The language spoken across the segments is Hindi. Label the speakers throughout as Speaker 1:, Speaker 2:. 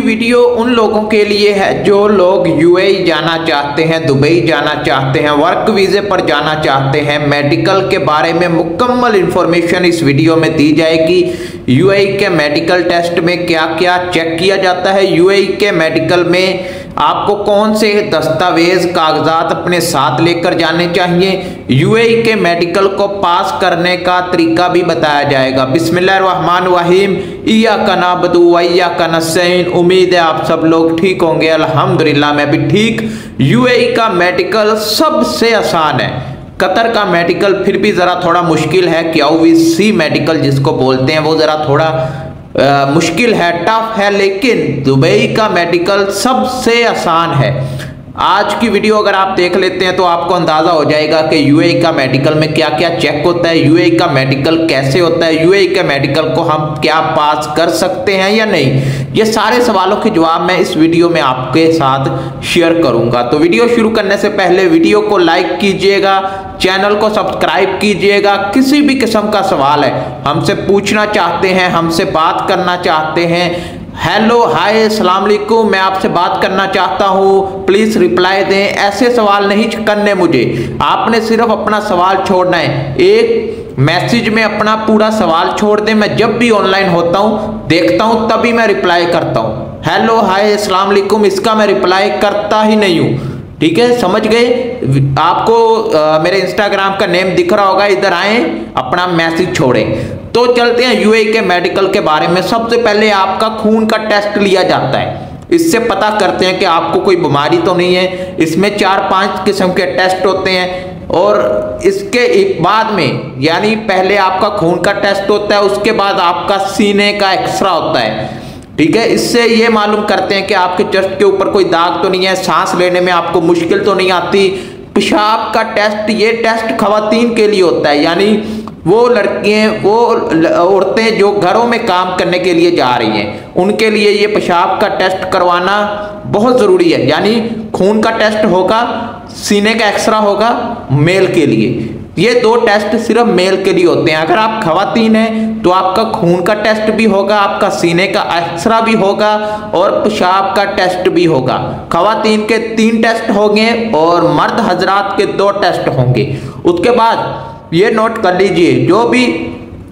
Speaker 1: वीडियो उन लोगों के लिए है जो लोग यूएई जाना चाहते हैं, दुबई जाना चाहते हैं वर्क वीज़े पर जाना चाहते हैं। मेडिकल के बारे में मुकम्मल इंफॉर्मेशन इस वीडियो में दी जाएगी। यूएई के मेडिकल टेस्ट में क्या क्या चेक किया जाता है? यूएई के मेडिकल में आपको कौन से दस्तावेज़, कागजात अपने साथ लेकर जाने चाहिए? यूएई के मेडिकल को पास करने का तरीका भी बताया जाएगा। वहीम ईया का नाबदू वैया नसैन। उम्मीद है आप सब लोग ठीक होंगे। अल्हम्दुलिल्लाह, मैं भी ठीक। यूएई का मेडिकल सबसे आसान है। कतर का मेडिकल फिर भी ज़रा थोड़ा मुश्किल है। क्यों सी मेडिकल जिसको बोलते हैं, वो ज़रा थोड़ा आ, मुश्किल है टफ है लेकिन दुबई का मेडिकल सबसे आसान है। आज की वीडियो अगर आप देख लेते हैं तो आपको अंदाज़ा हो जाएगा कि यूएई का मेडिकल में क्या क्या चेक होता है यूएई का मेडिकल कैसे होता है यूएई के मेडिकल को हम क्या पास कर सकते हैं या नहीं? ये सारे सवालों के जवाब मैं इस वीडियो में आपके साथ शेयर करूँगा। तो वीडियो शुरू करने से पहले वीडियो को लाइक कीजिएगा चैनल को सब्सक्राइब कीजिएगा। किसी भी किस्म का सवाल है, हमसे पूछना चाहते हैं, हमसे बात करना चाहते हैं हेलो हाय अस्सलाम वालेकुम। मैं आपसे बात करना चाहता हूँ। प्लीज़ रिप्लाई दें। ऐसे सवाल नहीं करने मुझे। आपने सिर्फ़ अपना सवाल छोड़ना है। एक, मैसेज में अपना पूरा सवाल छोड़ दें। मैं जब भी ऑनलाइन होता हूँ, देखता हूँ, तभी मैं रिप्लाई करता हूँ। हेलो हाय अस्सलाम वालेकुम। इसका मैं रिप्लाई करता ही नहीं हूँ। ठीक है समझ गए? आपको आ, मेरे इंस्टाग्राम का नेम दिख रहा होगा इधर आए अपना मैसेज छोड़ें। तो चलते हैं यूए के मेडिकल के बारे में। सबसे पहले आपका खून का टेस्ट लिया जाता है। इससे पता करते हैं कि आपको कोई बीमारी तो नहीं है। इसमें चार पाँच किस्म के टेस्ट होते हैं। और इसके बाद में यानी पहले आपका खून का टेस्ट होता है उसके बाद आपका सीने का एक्सरा होता है। ठीक है? इससे ये मालूम करते हैं कि आपके चेस्ट के ऊपर कोई दाग तो नहीं है, सांस लेने में आपको मुश्किल तो नहीं आती। पेशाब का टेस्ट ये टेस्ट खातन के लिए होता है, यानी वो लड़कियाँ, वो औरतें जो घरों में काम करने के लिए जा रही हैं, उनके लिए ये पेशाब का टेस्ट करवाना बहुत ज़रूरी है। यानी खून का टेस्ट होगा, सीने का एक्सरा होगा, मेल के लिए। ये दो टेस्ट सिर्फ़ मेल के लिए होते हैं। अगर आप खातन हैं तो आपका खून का टेस्ट भी होगा, आपका सीने का एक्सरा भी होगा और पेशाब का टेस्ट भी होगा। खातन के तीन टेस्ट होंगे और मर्द हजरात के दो टेस्ट होंगे। उसके बाद ये नोट कर लीजिए, जो भी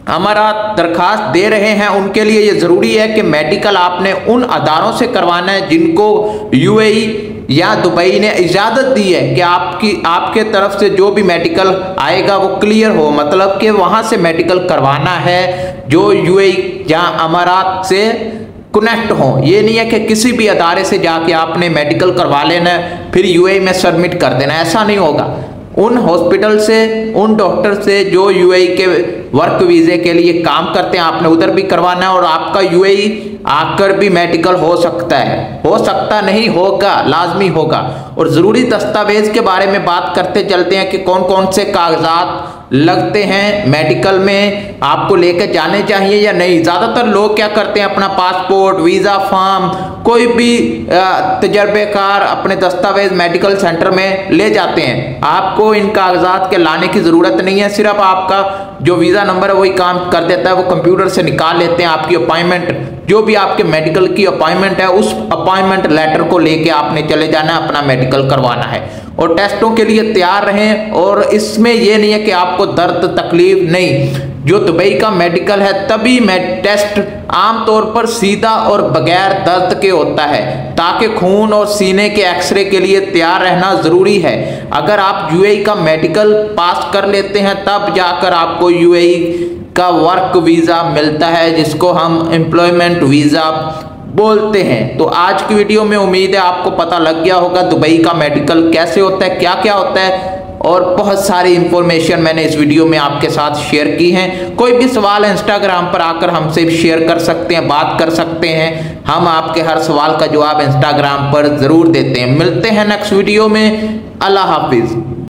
Speaker 1: हमारा दरखास्त दे रहे हैं, उनके लिए ये ज़रूरी है कि मेडिकल आपने उन अदारों से करवाना है जिनको यूएई या दुबई ने इजाज़त दी है कि आपकी, आपके तरफ़ से जो भी मेडिकल आएगा वो क्लियर हो। मतलब कि वहाँ से मेडिकल करवाना है, जो यूएई या अमारात से कनेक्ट हो। ये नहीं है कि किसी भी अदारे से जाके आपने मेडिकल करवा लेना फिर यूएई में सबमिट कर देना ऐसा नहीं होगा। उन हॉस्पिटल से, उन डॉक्टर से जो यूएई के वर्क वीज़े के लिए काम करते हैं, आपने उधर भी करवाना है और आपका यूएई आकर भी मेडिकल हो सकता है। हो सकता नहीं, होगा, लाजमी होगा। और ज़रूरी दस्तावेज़ के बारे में बात करते चलते हैं कि कौन कौन से कागजात लगते हैं मेडिकल में, आपको लेकर जाने चाहिए या नहीं। ज़्यादातर लोग क्या करते हैं, अपना पासपोर्ट वीज़ा फॉर्म कोई भी तजर्बेकार अपने दस्तावेज़ मेडिकल सेंटर में ले जाते हैं। आपको इन कागजात के लाने की ज़रूरत नहीं है, सिर्फ़ आपका जो वीज़ा नंबर है वही काम कर देता है, वो कंप्यूटर से निकाल लेते हैं, आपकी अपॉइंटमेंट जो भी आपके मेडिकल की अपॉइंटमेंट है, उस अपॉइंटमेंट लेटर को लेके आपने चले जाना है अपना मेडिकल करवाना है। और टेस्टों के लिए तैयार रहें, और इसमें यह नहीं है कि आपको दर्द, तकलीफ़ नहीं। जो दुबई का मेडिकल है, तभी मैं टेस्ट आमतौर पर सीधा और बगैर दर्द के होता है, ताकि खून और सीने के एक्सरे के लिए तैयार रहना ज़रूरी है। अगर आप यूएई का मेडिकल पास कर लेते हैं, तब जाकर आपको यूएई का वर्क वीज़ा मिलता है, जिसको हम एम्प्लॉयमेंट वीज़ा बोलते हैं। तो आज की वीडियो में उम्मीद है आपको पता लग गया होगा, दुबई का मेडिकल कैसे होता है क्या क्या होता है, और बहुत सारी इंफॉर्मेशन मैंने इस वीडियो में आपके साथ शेयर की हैं। कोई भी सवाल इंस्टाग्राम पर आकर हमसे शेयर कर सकते हैं, बात कर सकते हैं। हम आपके हर सवाल का जवाब इंस्टाग्राम पर ज़रूर देते हैं। मिलते हैं नेक्स्ट वीडियो में। अल्लाह हाफिज़।